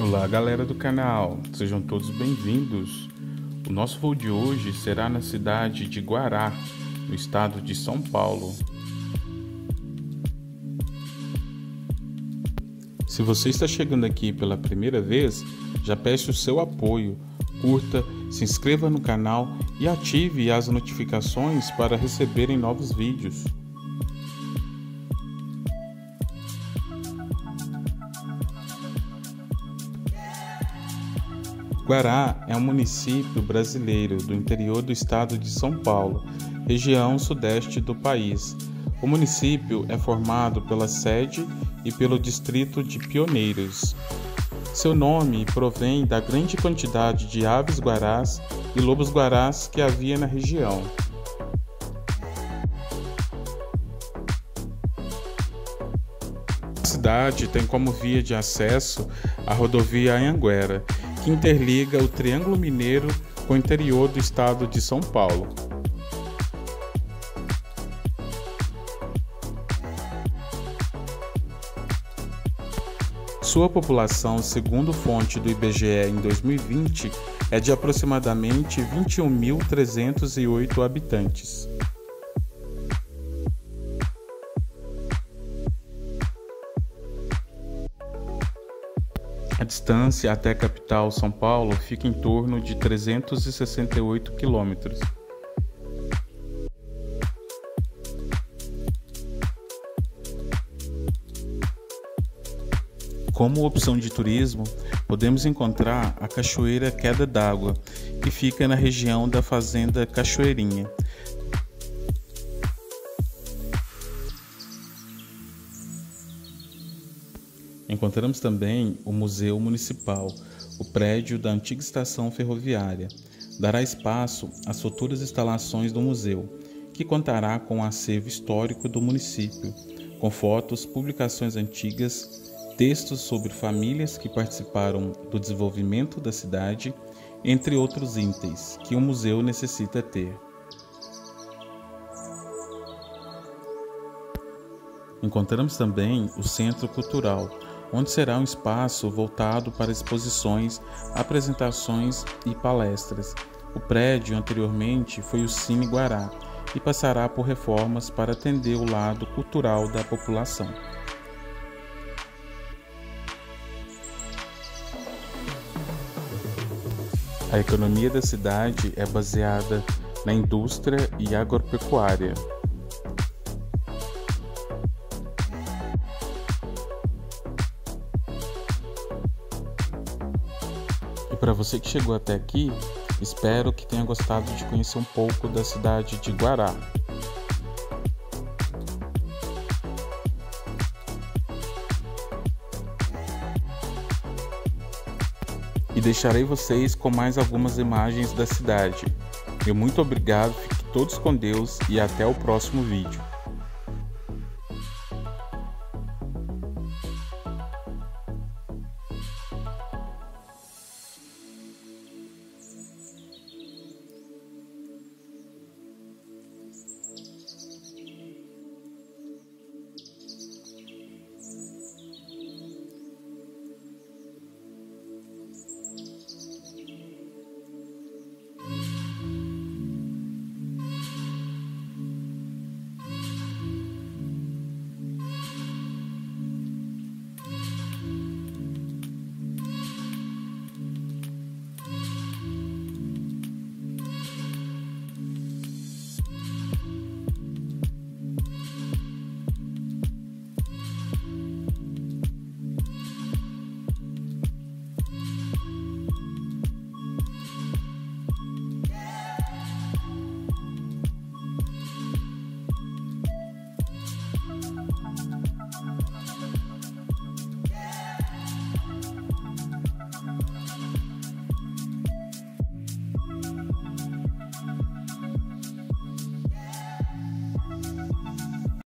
Olá, galera do canal, sejam todos bem-vindos. O nosso voo de hoje será na cidade de Guará, no estado de São Paulo. Se você está chegando aqui pela primeira vez, já peço o seu apoio, curta, se inscreva no canal e ative as notificações para receberem novos vídeos. Guará é um município brasileiro do interior do estado de São Paulo, região sudeste do país. O município é formado pela sede e pelo distrito de Pioneiros. Seu nome provém da grande quantidade de aves guarás e lobos guarás que havia na região. A cidade tem como via de acesso a rodovia Anhanguera, que interliga o Triângulo Mineiro com o interior do estado de São Paulo. Sua população, segundo fonte do IBGE em 2020, é de aproximadamente 21.308 habitantes. A distância até a capital São Paulo fica em torno de 368 quilômetros. Como opção de turismo, podemos encontrar a Cachoeira Queda d'Água, que fica na região da Fazenda Cachoeirinha. Encontramos também o Museu Municipal, o prédio da antiga estação ferroviária. Dará espaço às futuras instalações do museu, que contará com o acervo histórico do município, com fotos, publicações antigas, textos sobre famílias que participaram do desenvolvimento da cidade, entre outros itens que um museu necessita ter. Encontramos também o Centro Cultural, onde será um espaço voltado para exposições, apresentações e palestras. O prédio anteriormente foi o Cine Guará e passará por reformas para atender o lado cultural da população. A economia da cidade é baseada na indústria e agropecuária. Para você que chegou até aqui, espero que tenha gostado de conhecer um pouco da cidade de Guará. e deixarei vocês com mais algumas imagens da cidade. E muito obrigado, fiquem todos com Deus e até o próximo vídeo.